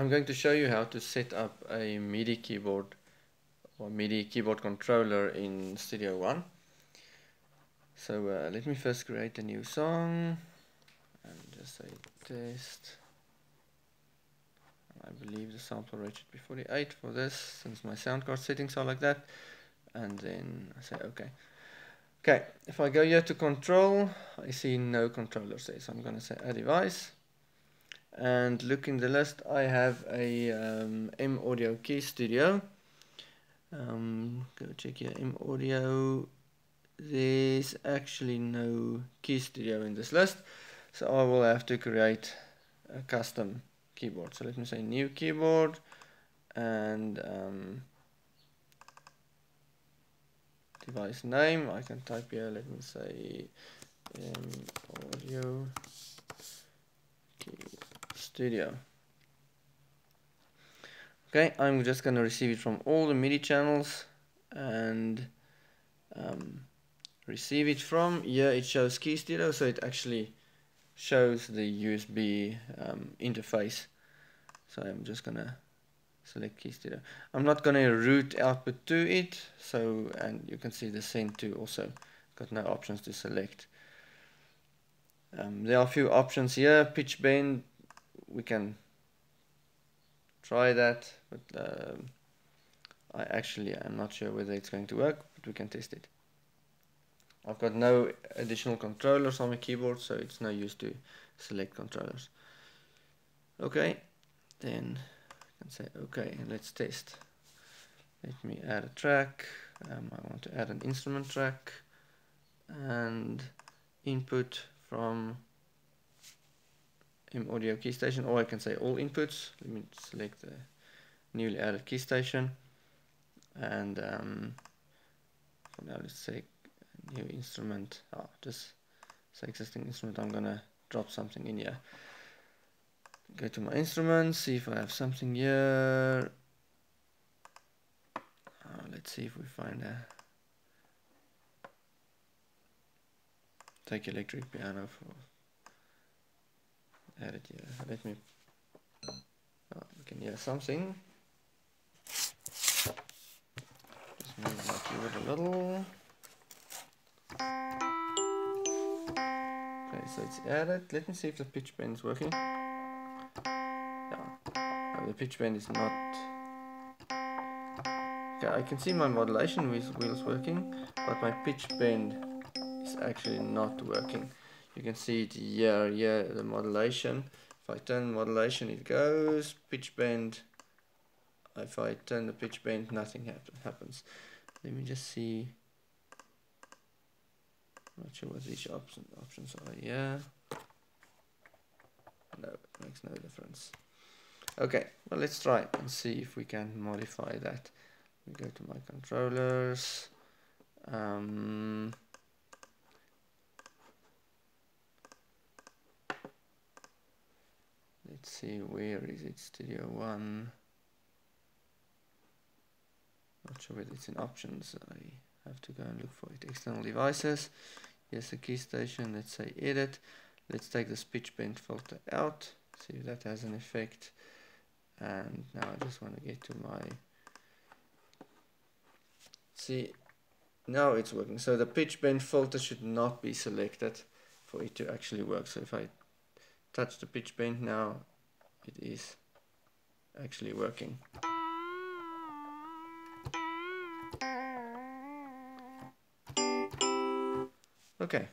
I'm going to show you how to set up a MIDI keyboard or MIDI keyboard controller in Studio One. So uh, let me first create a new song and just say test. I believe the sample rate should be 48 for this since my sound card settings are like that and then I say okay. Okay, if I go here to control, I see no controllers there, so I'm going to say add device and look in the list I have a um, M Audio Key Studio. Um, go check here M Audio. There's actually no key studio in this list so I will have to create a custom keyboard. So let me say new keyboard and um, device name. I can type here. Let me say M Audio Studio. Okay, I'm just going to receive it from all the MIDI channels and um, receive it from here it shows Key Studio so it actually shows the USB um, interface. So I'm just gonna select Key Studio. I'm not gonna route output to it so and you can see the send to also. Got no options to select. Um, there are a few options here pitch bend we can try that but um, I actually am not sure whether it's going to work but we can test it. I've got no additional controllers on my keyboard so it's no use to select controllers. Okay then I can say okay let's test. Let me add a track. Um, I want to add an instrument track and input from Audio key station or I can say all inputs. Let me select the newly added key station. And um, for now let's say new instrument. Oh, just say existing instrument. I'm gonna drop something in here. Go to my instruments see if I have something here. Oh, let's see if we find a take electric piano for add it here. Let me. Oh, we can hear something. Just move my keyboard a little. Okay, so it's added. Let me see if the pitch bend is working. Yeah, no, the pitch bend is not. Okay, I can see my modulation wheels working, but my pitch bend is actually not working you can see it here, here the modulation. If I turn modulation it goes, pitch bend, if I turn the pitch bend nothing happen, happens. Let me just see, not sure what these option, options are here. No, makes no difference. Okay, well let's try and see if we can modify that. We go to my controllers. Um, let's see where is it? Studio one. Not sure whether it's in options. I have to go and look for it. External devices. Yes the key station. Let's say edit. Let's take the pitch bend filter out. See if that has an effect. And now I just want to get to my see now it's working. So the pitch bend filter should not be selected for it to actually work. So if I touch the pitch bend now it is actually working. Okay.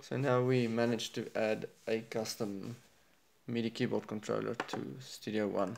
So now we managed to add a custom MIDI keyboard controller to Studio One